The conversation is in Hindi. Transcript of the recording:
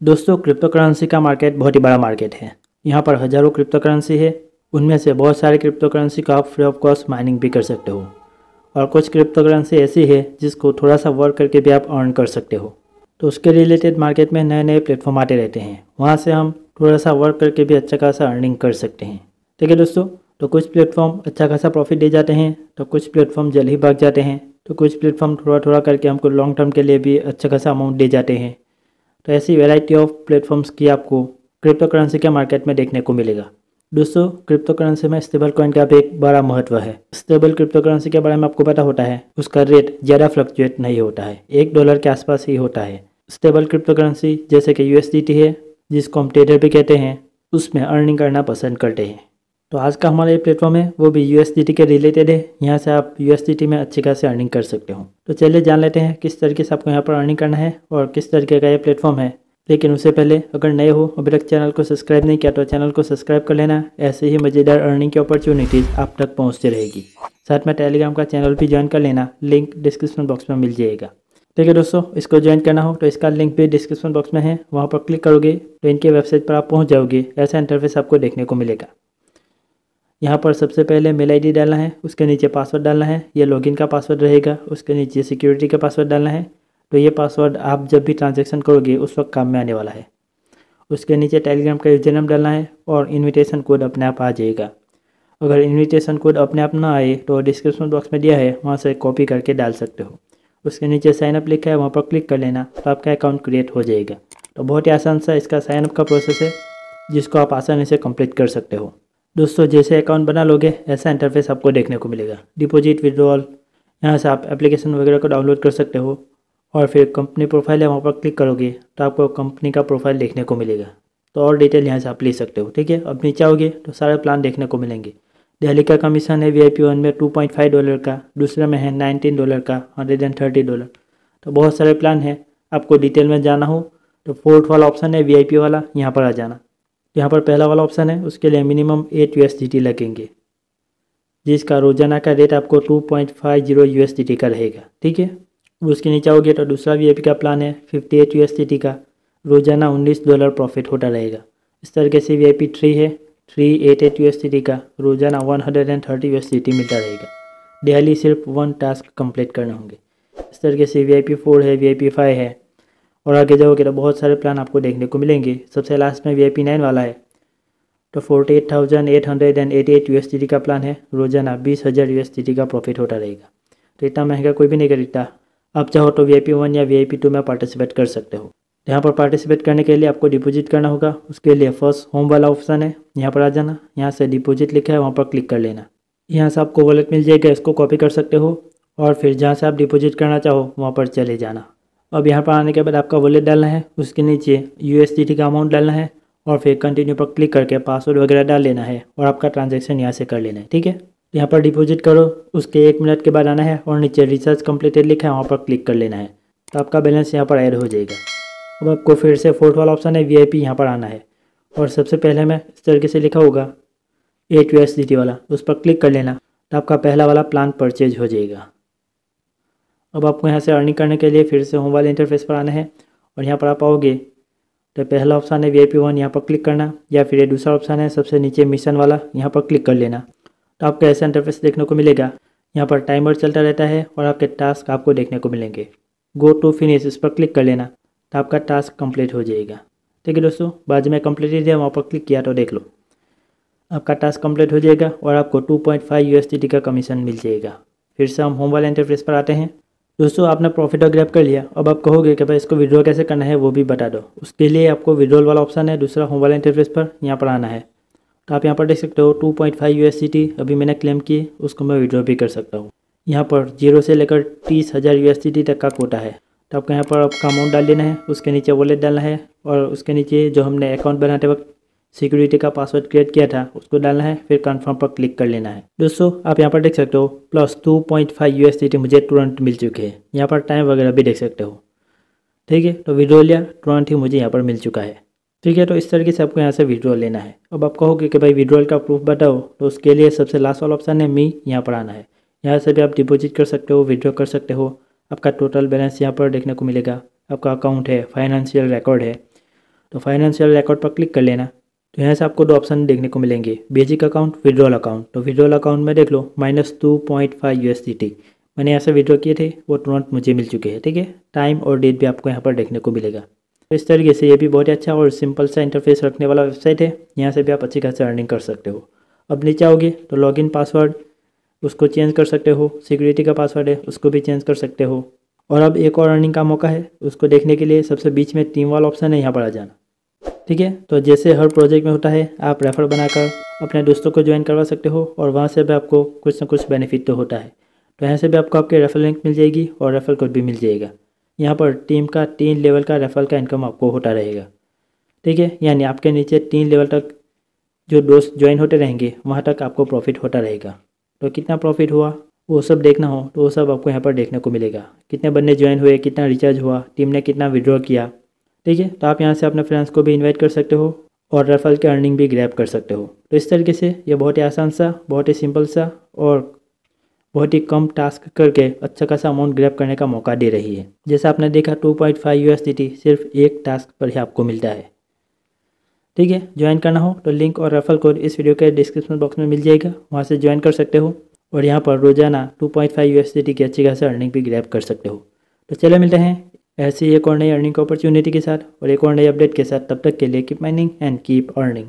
दोस्तों क्रिप्टो करेंसी का मार्केट बहुत ही बड़ा मार्केट है। यहाँ पर हज़ारों क्रिप्टो करेंसी है। उनमें से बहुत सारे क्रिप्टो करेंसी को आप फ्री ऑफ़ कॉस्ट माइनिंग भी कर सकते हो। और कुछ क्रिप्टो करेंसी ऐसी है जिसको थोड़ा सा वर्क करके भी आप अर्न कर सकते हो। तो उसके रिलेटेड मार्केट में नए नए प्लेटफॉर्म आते रहते हैं। वहाँ से हम थोड़ा सा वर्क करके भी अच्छा खासा अर्निंग कर सकते हैं। ठीक है दोस्तों तो कुछ प्लेटफॉर्म अच्छा खासा प्रॉफिट दे जाते हैं तो कुछ प्लेटफॉर्म जल्द ही भाग जाते हैं। तो कुछ प्लेटफॉर्म थोड़ा थोड़ा करके हमको लॉन्ग टर्म के लिए भी अच्छा खासा अमाउंट दे जाते हैं। तो ऐसी वेराइटी ऑफ़ प्लेटफॉर्म्स की आपको क्रिप्टो करेंसी के मार्केट में देखने को मिलेगा। दोस्तों क्रिप्टो करेंसी में स्टेबल कॉइन का भी एक बड़ा महत्व है। स्टेबल क्रिप्टो करेंसी के बारे में आपको पता होता है, उसका रेट ज़्यादा फ्लक्चुएट नहीं होता है। एक डॉलर के आसपास ही होता है। स्टेबल क्रिप्टो करेंसी जैसे कि यू है, जिसको हम टेडर भी कहते हैं, उसमें अर्निंग करना पसंद करते हैं। तो आज का हमारा ये प्लेटफॉर्म है, वो भी यू के रिलेटेड है। यहाँ से आप यू में अच्छी खासी अर्निंग कर सकते हो। तो चलिए जान लेते हैं किस तरीके से आपको यहाँ पर अर्निंग करना है और किस तरीके का ये प्लेटफॉर्म है। लेकिन उससे पहले अगर नए हो, अभी तक चैनल को सब्सक्राइब नहीं किया तो चैनल को सब्सक्राइब कर लेना। ऐसे ही मज़ेदार अर्निंग की अपॉर्चुनिटीज़ आप तक पहुँचती रहेगी। साथ में टेलीग्राम का चैनल भी ज्वाइन कर लेना। लिंक डिस्क्रिप्शन बॉक्स में मिल जाएगा। ठीक है दोस्तों, इसको ज्वाइन करना हो तो इसका लिंक भी डिस्क्रिप्शन बॉक्स में है। वहाँ पर क्लिक करोगे तो इनके वेबसाइट पर आप पहुँच जाओगे। ऐसा इंटरफेस आपको देखने को मिलेगा। यहाँ पर सबसे पहले मेल आईडी डालना है, उसके नीचे पासवर्ड डालना है, ये लॉगिन का पासवर्ड रहेगा, उसके नीचे सिक्योरिटी का पासवर्ड डालना है तो ये पासवर्ड आप जब भी ट्रांजेक्शन करोगे, उस वक्त काम में आने वाला है। उसके नीचे टेलीग्राम का यूज़र नेम डालना है और इन्विटेशन कोड अपने आप आ जाएगा। अगर इन्विटेशन कोड अपने आप ना आए तो डिस्क्रिप्शन बॉक्स में दिया है, वहाँ से कॉपी करके डाल सकते हो। उसके नीचे साइनअप लिखा है, वहाँ पर क्लिक कर लेना तो आपका अकाउंट क्रिएट हो जाएगा। तो बहुत ही आसान सा इसका साइनअप का प्रोसेस है, जिसको आप आसानी से कंप्लीट कर सकते हो। दोस्तों, जैसे अकाउंट बना लोगे, ऐसा इंटरफेस आपको देखने को मिलेगा। डिपॉजिट विड्रॉल यहाँ से आप एप्लीकेशन वगैरह को डाउनलोड कर सकते हो। और फिर कंपनी प्रोफ़ाइल है, वहाँ पर क्लिक करोगे तो आपको कंपनी का प्रोफ़ाइल देखने को मिलेगा। तो और डिटेल यहाँ से आप ले सकते हो, ठीक है? अब नीचे आओगे तो सारे प्लान देखने को मिलेंगे। दिल्ली का कमीशन है वी आई वन में टू पॉइंट फाइव डॉलर का, दूसरे में है नाइनटीन डॉलर का हंड्रेड एंड थर्टी डॉलर तो बहुत सारे प्लान हैं, आपको डिटेल में जाना हो तो फोर्थ वाला ऑप्शन है वी वाला, यहाँ पर आ जाना। यहाँ पर पहला वाला ऑप्शन है, उसके लिए मिनिमम एट यू लगेंगे। जिसका रोज़ाना का रेट आपको two point five zero U का रहेगा, ठीक है? उसके नीचे आओगे तो दूसरा वी का प्लान है फिफ्टी एट यू का। रोज़ाना उन्नीस डॉलर प्रॉफिट होता रहेगा। इस तरीके से वी थ्री है थ्री एट एट यू का। रोज़ाना one hundred and thirty U मिलता रहेगा। डेली सिर्फ़ वन टास्क कंप्लीट करने होंगे। इस तरीके से वी आई पी फोर है वी आई पी फाइव है और आगे जाओगे तो बहुत सारे प्लान आपको देखने को मिलेंगे। सबसे लास्ट में वी आई पी नाइन वाला है। तो forty eight thousand eight hundred and eighty eight U का प्लान है। रोज़ाना बीस हज़ार यू का प्रॉफिट होता रहेगा। तो इतना महँगा कोई भी नहीं खरीदता। आप चाहो तो वी आई पी वन या वी आई पी टू में पार्टिसिपेट कर सकते हो। यहाँ पर पार्टिसिपेट करने के लिए आपको डिपॉजिट करना होगा। उसके लिए फ़र्स्ट होम वाला ऑप्शन है। यहाँ पर आ जाना। यहाँ से डिपॉजिट लिखा है। वहाँ पर क्लिक कर लेना। यहाँ से आपको वॉलेट मिल जाएगा। इसको कॉपी कर सकते हो। और फिर जहाँ से आप डिपॉजिट करना चाहो, वहाँ पर चले जाना। अब यहाँ पर आने के बाद आपका वॉलेट डालना है, उसके नीचे यूएसडीटी का अमाउंट डालना है और फिर कंटिन्यू पर क्लिक करके पासवर्ड वगैरह डाल लेना है और आपका ट्रांजेक्शन यहाँ से कर लेना है, ठीक है? यहाँ पर डिपॉजिट करो, उसके एक मिनट के बाद आना है और नीचे रिचार्ज कम्प्लीटेड लिखा है, वहाँ पर क्लिक कर लेना है। तो आपका बैलेंस यहाँ पर ऐड हो जाएगा। अब आपको फिर से फोर्थ वाला ऑप्शन है वी आई यहाँ पर आना है। और सबसे पहले मैं इस तरीके से लिखा होगा एट यू वाला, उस पर क्लिक कर लेना तो आपका पहला वाला प्लान परचेज हो जाएगा। अब आपको यहाँ से अर्निंग करने के लिए फिर से होम वाले इंटरफेस पर आना है और यहाँ पर आप आओगे तो पहला ऑप्शन है वी आई पी वन यहाँ पर क्लिक करना, या फिर ये दूसरा ऑप्शन है सबसे नीचे मिशन वाला, यहाँ पर क्लिक कर लेना। तो आपको ऐसा इंटरफेस देखने को मिलेगा। यहाँ पर टाइमर चलता रहता है और आपके टास्क आपको देखने को मिलेंगे। गो टू फिनिश इस पर क्लिक कर लेना तो आपका टास्क कंप्लीट हो जाएगा। ठीक है दोस्तों, बाद में कंप्लीट है वहाँ पर क्लिक किया तो देख लो। आपका टास्क कंप्लीट हो जाएगा और आपको 2.5 यूएसडीटी का कमीशन मिल जाएगा। फिर से हम होम वाले इंटरफेस पर आते हैं। दोस्तों, आपने प्रॉफिट और ग्रैप कर लिया। अब आप कहोगे कि भाई इसको विड्रॉ कैसे करना है, वो भी बता दो। उसके लिए आपको विड्रॉल वाला ऑप्शन है, दूसरा होम वाला इंटरफेस पर यहाँ पर आना है। तो आप यहाँ पर देख सकते हो टू पॉइंट फाइव यू अभी मैंने क्लेम की उसको मैं विड्रॉ भी कर सकता हूँ। यहाँ पर ज़ीरो से लेकर तीस हज़ार यू तक का कोटा है। तो आपको यहाँ पर आपका अमाउंट डाल देना है, उसके नीचे वॉलेट डालना है, और उसके नीचे जो हमने अकाउंट बनाते वक्त सिक्योरिटी का पासवर्ड क्रिएट किया था, उसको डालना है, फिर कन्फर्म पर क्लिक कर लेना है। दोस्तों, आप यहाँ पर देख सकते हो plus two point five U मुझे तुरंत मिल चुके हैं। यहाँ पर टाइम वगैरह भी देख सकते हो। ठीक है तो विड्रॉ लिया, तुरंत ही मुझे यहाँ पर मिल चुका है। ठीक है तो इस तरीके से आपको यहाँ से विड्रॉल लेना है। अब आप कहोगे कि भाई विड्रॉल का प्रूफ बताओ तो उसके लिए सबसे लास्ट वाला ऑप्शन है मी यहाँ पर आना है। यहाँ से भी आप डिपॉजिट कर सकते हो विड्रॉ कर सकते हो। आपका टोटल बैलेंस यहाँ पर देखने को मिलेगा। आपका अकाउंट है फाइनेंशियल रिकॉर्ड है। तो फाइनेंशियल रिकॉर्ड पर क्लिक कर लेना। तो यहाँ से आपको दो ऑप्शन देखने को मिलेंगे। बेसिक अकाउंट विड्रॉल अकाउंट तो विड्रॉल अकाउंट में देख लो minus two point five U मैंने यहाँ से विड्रॉ किए थे, वो तुरंत मुझे मिल चुके हैं, ठीक है? टाइम और डेट भी आपको यहाँ पर देखने को मिलेगा। तो इस तरीके से ये भी बहुत ही अच्छा और सिंपल सा इंटरफेस रखने वाला वेबसाइट है। यहाँ से भी आप अच्छी खासी अर्निंग कर सकते हो। अब नीचे आओगे तो लॉगिन पासवर्ड उसको चेंज कर सकते हो। सिक्योरिटी का पासवर्ड है, उसको भी चेंज कर सकते हो। और अब एक और अर्निंग का मौका है, उसको देखने के लिए सबसे बीच में टीम वाला ऑप्शन है, यहाँ पर आ जाना। ठीक है? तो जैसे हर प्रोजेक्ट में होता है, आप रेफर बनाकर अपने दोस्तों को ज्वाइन करवा सकते हो और वहाँ से भी आपको कुछ ना कुछ बेनिफिट तो होता है। तो यहाँ से भी आपको आपके रेफर लिंक मिल जाएगी और रेफर कोड भी मिल जाएगा। यहाँ पर टीम का तीन लेवल का रेफर का इनकम आपको होता रहेगा। ठीक है? यानी आपके नीचे तीन लेवल तक जो दोस्त ज्वाइन होते रहेंगे, वहाँ तक आपको प्रॉफिट होता रहेगा। तो कितना प्रॉफिट हुआ? वो सब देखना हो तो वो सब आपको यहाँ पर देखने को मिलेगा। कितने बंदे ज्वाइन हुए, कितना रिचार्ज हुआ टीम ने कितना विड्रॉ किया ठीक है? तो आप यहाँ से अपने फ्रेंड्स को भी इन्वाइट कर सकते हो और रेफर के अर्निंग भी ग्रैप कर सकते हो। तो इस तरीके से ये बहुत ही आसान सा, बहुत ही सिंपल सा और बहुत ही कम टास्क करके अच्छा खासा अमाउंट ग्रैप करने का मौका दे रही है। जैसे आपने देखा 2.5 पॉइंट सिर्फ़ एक टास्क पर ही आपको मिलता है। ठीक है? ज्वाइन करना हो तो लिंक और रेफर कोड इस वीडियो के डिस्क्रिप्शन बॉक्स में मिल जाएगा। वहाँ से ज्वाइन कर सकते हो और यहाँ पर रोज़ाना 2.5 पॉइंट की अच्छी खासी अर्निंग भी ग्रैप कर सकते हो। तो चले मिलते हैं ऐसी एक और नई अर्निंग अपॉर्चुनिटी के साथ और एक और नई अपडेट के साथ। तब तक के लिए keep mining and keep earning